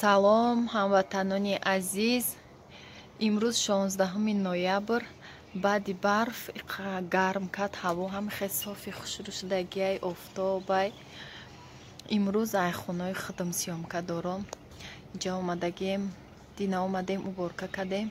салом ҳамватанони азиз. Имрӯз 16 ноябр баъди барф гарм кард ҳаво ҳам хе софи хушрӯ шудагиай офтобай. Имрӯз айхонаи дорам ҷа омадагем? Дина омадем уборка кардем.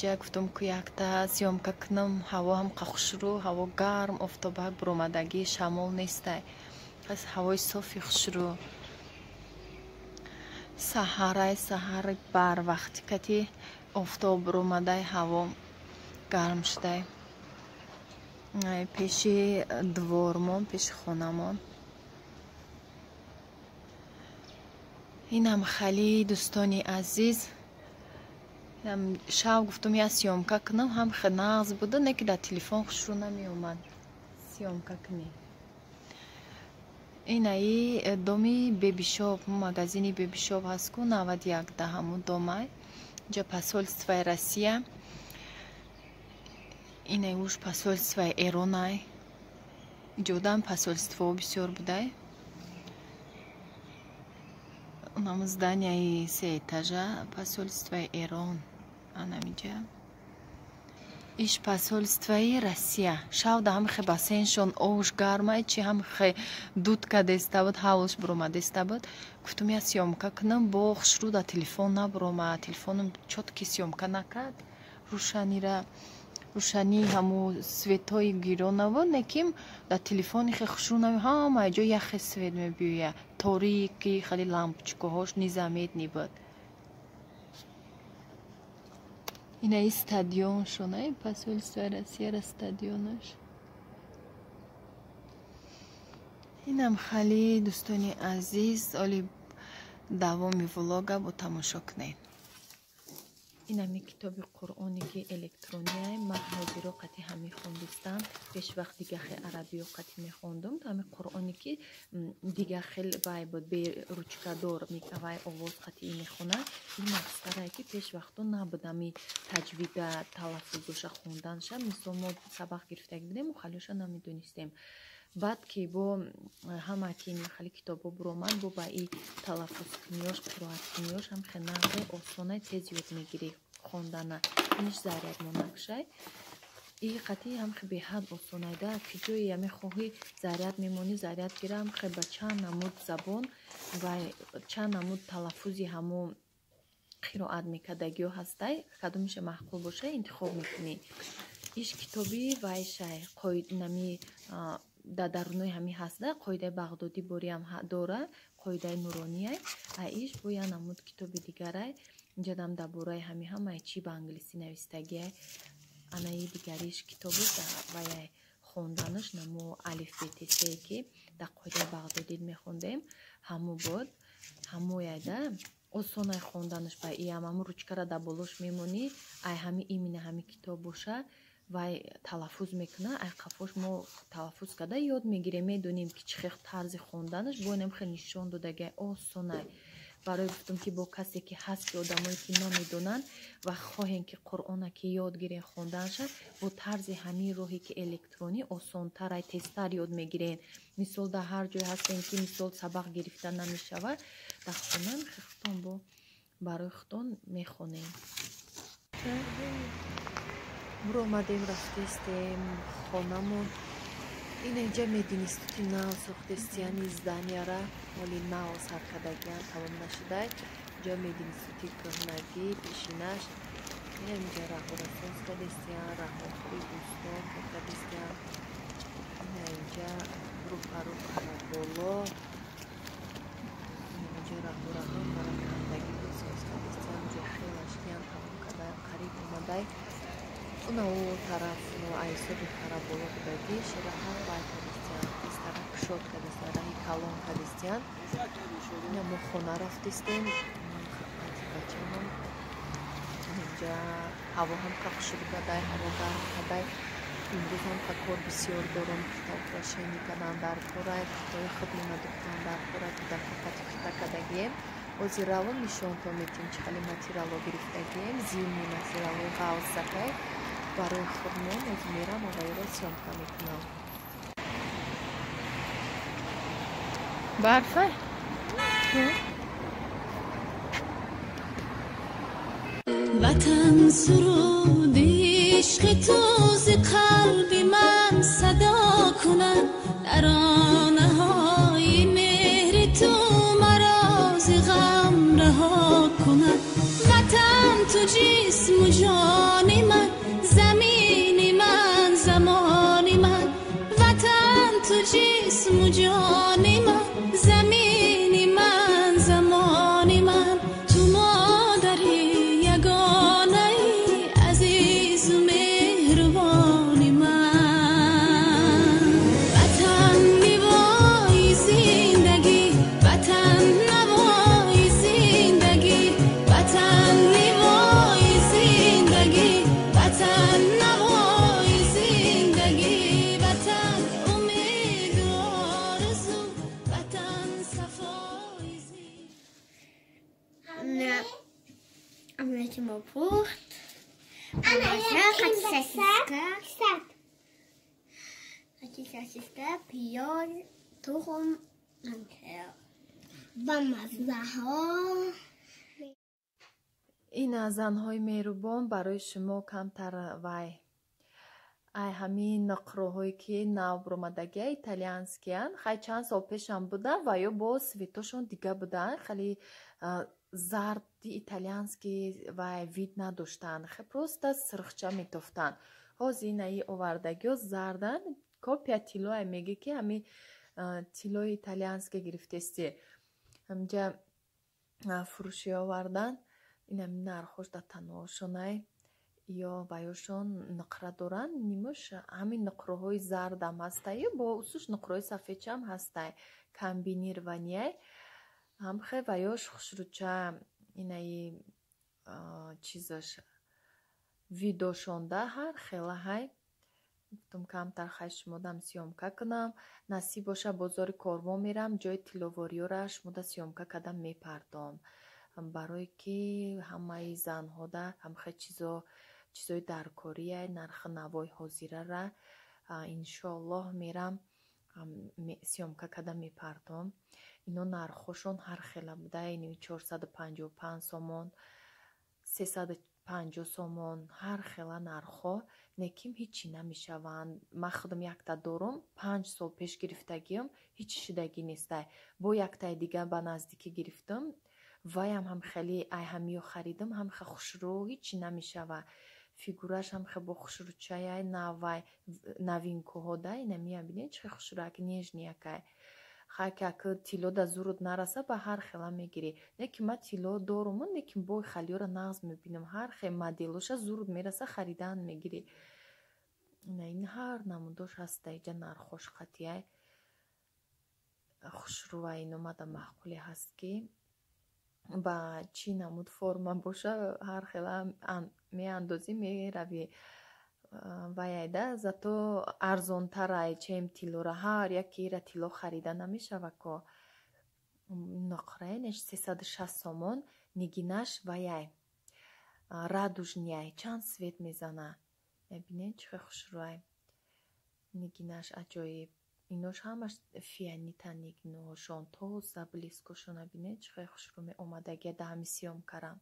Ҷа гуфтам ку якта сёмка кунам. Ҳаво ҳам хушрӯ ҳаво гарм офтобак буромадагӣ шамол нестай. Ҳавои софи хушрӯ саҳарай саҳари барвақти кати офтоб ромадай ҳаво гарм шудай пеши двормон пеши хонамон. Инам хали дӯстони азиз. Шав гуфтум я сёмка кунам. Ҳам нағз буда не ки дар телефон хушрӯ намеомад. Сёмка кунем инаи э, доми бебишоп магазини бебишоп ҳастку навад як даҳаму домай ҷа посольствои россия. Инай уж посольствои эронай. Ҷодан посольство бисёр будай. Нам зданияи се этажа посольствои эрон. Анамиҷа иш посольствои россия. Шавда ҳамхе басеншон ош гармай чи ҳамхе дудка деста буд ҳавлш буромадеста буд гуфтум я сёмка кунам бо хушруда телефон набурома телефонам чотки сёмка накард. Рӯшанира рӯшани ҳамо светҳои гиронаву неким дар телефони хе хушру нави ҳамаи ҷо яхе свет мебиёя. Торики хали лампочкаҳош низамед нибуд инаи стадионшонай посольство россияра стадионаш инам хали дӯстони азиз оли давоми влога бо тамошо кунед инами китоби қуръоне ки электрония ман ҳозиро қати ҳами хондистам пешвақт дига хе арабиё қати мехондум ҳами қуръоне ки дига хел вай буд бе ручкадор вай овоз қати мехонад. Ин мақсарае ки пешвақто набудами таҷвида талаффузоша хонданша мисол мо сабақ гирифтаги будем мухаллиоша намедонистем баъд ки бо ҳама ки хали китобо буромад бо ба и талаффузкуниёш қироаткуниёш ҳам хенағе осонай тез ёд мегирӣ. Хондана иниш заряд монакшай и қатӣ ҳам беҳад осонайда ки ҷои яме хоҳӣ заряд мемонӣ заряд гира ҳам ба чанд намуд забон ва чанд намуд талаффузи ҳамо қироат мекардагиё ҳастай кадомиша маъқул бошад интихоб мекунӣ. Иш китоби вайшай қоиднами дар дарунои ҳамин ҳаста қоидаи бағдодӣ бориам дора қоидаи нуронияй а иш бо як намуд китоби дигарай ҷадам дар бораи ҳами ҳамаи чӣ ба англисӣ навистагиай анаи дигариш китобу ваяй хонданаш намо алифбетисее ки дар қоидаи бағдодӣ мехондем. Ҳамо буд ҳамояйда осонай хонданаш ба иам ҳаму ручкара дар болош мемонӣ. Ай ҳами имина ҳами китоб боша вай талаффуз мекунад ай қафош мо талаффуз карда ёд мегирем медонем ки чӣ хел тарзи хонданаш боинам хел нишон додагиай осонай. Барои гуфтам ки бо касе ки ҳаст ки одамое ки намедонанд ва хоҳем ки қуръона ки ёд гирем хонданша бо тарзи ҳамин роҳе ки электронӣ осонтарай тезтар ёд мегирем мисол дар ҳар ҷое ҳастем ки мисол сабақ гирифта намешавад дар хона худтон бо барои худтон мехонем буромадем рафтестем хонамон инҷа мединистути нав сохтестияни зданияра моли нав саркардагиан тамом нашудай ҷо мединистути кӯҳнагӣ пешинаш. Инҷа раҳорасоз кардестиян раҳохӯи устон кардестиян инҷа рӯпарӯ кара боло. Инҷа раҳораҳо каракардагӣ бисоз кардестиян ҷо хелашкиян тамом карда қариб омадай унао тараф айсоби кара боло будагӣ шираҳа бай кардестиян истара кушод кардестиян раҳи калон кардестиян ина мо хона рафтестем бачамон инҷа ҳаво ҳам қақшуд бадай ҳаво гарм кадай имрӯз ҳам ка кор бисёр дорам китобро шени кадан дар корай китоби худ мена духтан дар корай кудака катифта кадагием ҳозир равон нишонто метим чӣ хали материало para o informó en primera nueva dirección para mi canal. برفه وطن سرود عشق تو ز قلب من صدا کنم در آن Сестра пьет тухом анкер. Бамазаҳо ин аз занҳои меҳрубон барои шумо камтар вай. Ай ҳамин нақроҳое ки навбуромадаги итальянскиян хай чанд сол пешам буда ва ё бо светошон дига буданд хеле зарди итальянски вай вид надоштанд просто сирхча метофтанд ҳозир инаи овардагиҳо зардан копия тиллоя мегӣ ки ҳами тиллои итальянске гирифтести ҳамҷа фурӯшӣ овардан инами нархош да таношонай ё ваёшон нуқра доранд. Нимуш ҳамин нуқроҳои зардам ҳастай ё бо усуш нуқроҳои сафедчам ҳастай. Комбинированияй ҳамхе ваёш хушрӯча инаи а, чизаш видошонда ҳар хела ҳай гуфтум камтар хай шумодам сёмка кунам. Насиб боша бозори корвон мерам ҷои тилловориёра шумода сёмка кардам мепардом. Барое ки ҳамаи занҳода ҳамхе чизо чизои даркория нархи навои ҳозирара иншоаллоҳ мерам ам, ме- сёмка карда мепардом. Ино нархошон ҳар хела буда панҷоҳу панҷ сомон сесаду панҷоҳ сомон ҳар хела нархҳо лекин ҳичи намешаванд. Ман худам якта дорум панҷ сол пеш гирифтагиам ҳичи шидагӣ нестай бо яктаи дигар ба наздикӣ гирифтам ваям ҳам хеле ай ҳамиё харидам ҳам хе хушрӯ ҳичи намешава. Фигураш ҳам хе бо хушрӯчаяй навай навинкуҳода инамия бинед чӣ хе хушрӯяк нежниякай хайки аки тилло да зурут нараса ба ҳар хела мегирӣ. Лекин ман тилло доруму лекин бои халиёра нағз мебинам. Ҳар хел моделоша зурут мераса харидан мегирӣ. Ин ҳар намудош ҳаста иҷа нархош қатъияй хушрӯа иномада маъқуле ҳаст ки ба чӣ намуд форма боша ҳар хела ан- меандозӣ меравӣ ваяйда зато арзонтарай чем тиллора ҳар яке ира тилло харида намешава ко ноқраенеш сесаду шаст сомон нигинаш ваяй радужняй чанд свет мезана. Мебинед чӣ хел хушрӯай нигинаш аҷоиб. Инош ҳамаш фианита нигиноҳошон тоза блискошон набинед чӣ хел хушрӯ меомадагия да ҳами сёмкарам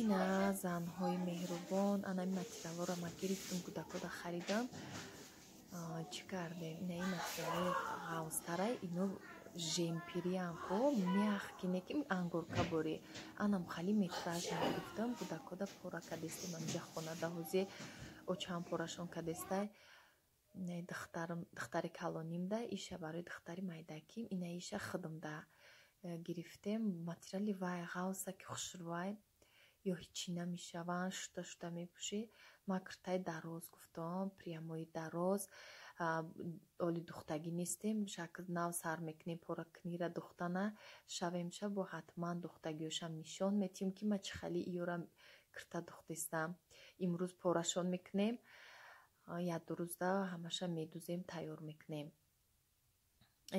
ина занҳои меҳрубон. Анами материалҳоро ма гирифтум кӯдакода харидам. Чӣ кардем? Ина и материалҳои ғавзтарай ино жемпирианко мягкине ки ангорка борӣ анам хали метраж нагирифтам кӯдакода пора кадестем анҷа хонада ҳозе очам порашон кадестай. Не духтарам духтари калонимда иша барои духтари майдаким. Ина иша худамда э, гирифтем материали вай ғавса ки хушрӯай ё ҳичи намешаванд шута шута мепӯшӣ. Ма куртаи дароз гуфтам приямои дароз оли духтагӣ нестем. Шакл нав сар мекунем поракунира духтана. Шавем шабо ҳатман духтагиёшам нишон метиҳем ки ма чӣ хали иёра курта духтестам имрӯз порашон мекунем. А, якду рӯзда ҳамаша медузем тайёр мекунем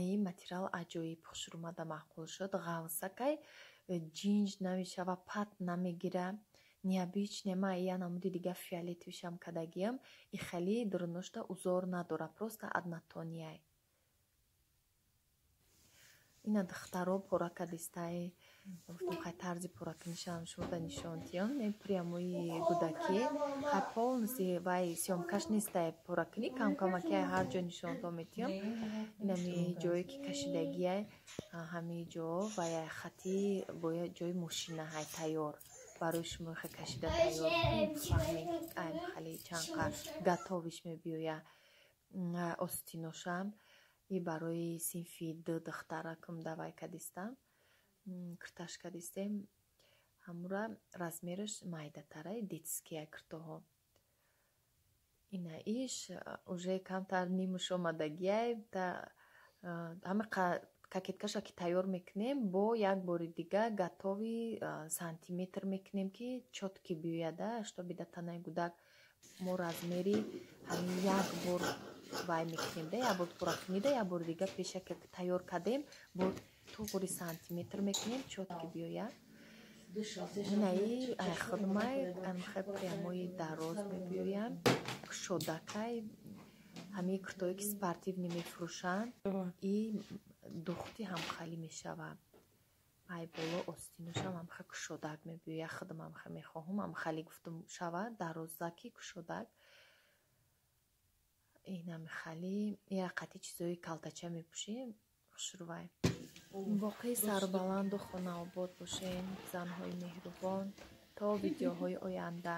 и материал аҷоиб хушрӯмада маъқул шуд. Ғавсакай э, ҷинҷ намешава пат намегира. Необычнема я намуди дига фиолетовишам кадагиам. И хеле дурношта узор надора просто однотонияй ина духтаро порака дистаи гуфтам хай тарзи пораканишам шуда нишонтиён. Не прямои гудаки хай полностью вай сёмкаш нестай поракани камкамакиай ҳар ҷо нишонто метиён инами ҷое ки кашидагиай ҳами ҷо ваяй хати бояд ҷои мошина ҳай тайёр. Барои шумо хе кашида тайёр фаҳмед ай хали чанқа гатовиш мебиёя. Остиношам. И барои синфи д духтаракам давай кадистам кирташ кадистем ҳамура размераш майдатара детския киртоҳо ина иш уже камтар нимуш омадагиай ҳама кокеткаша ки тайёр мекунем бо як бори дига гатови сантиметр мекунем ки чотки биёяда штоби датанаи гудак мо размери ҳамин як бор вай мекунемда як бор пуракунида як бори дига пеша ки тайёр кардем бо туғури сантиметр мекунем чотки биёя. Инаи худмай анхе прямои дароз мебиёям. Кушодакай ҳамин куртое ки спортивни мефурӯшанд и духти ҳамхалӣ мешавад. Ай боло остиношам ҳамха кушодак мебиёя. Худам ҳамха мехоҳам ҳамхалӣ гуфтум шавад. Дарозаки кушодак. Инамихалӣ як қати чизои калтача мепӯшем. Хушрӯвай боқии сарбаланду хонаобод бошед занҳои меҳрубон то видеоҳои оянда